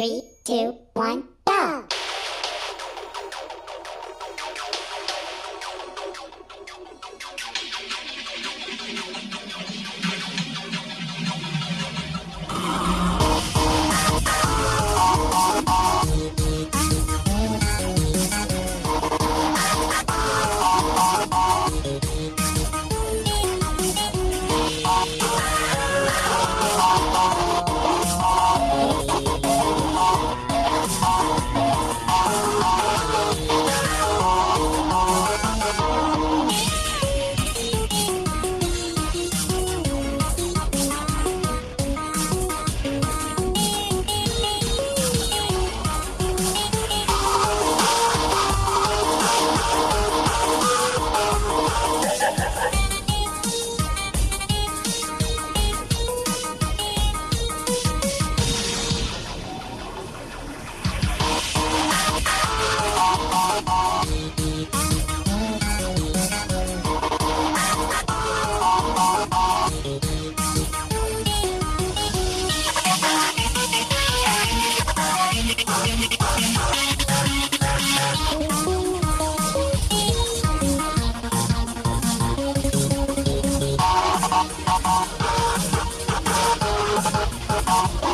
Three, two, one. Oh,